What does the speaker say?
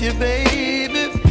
you, baby.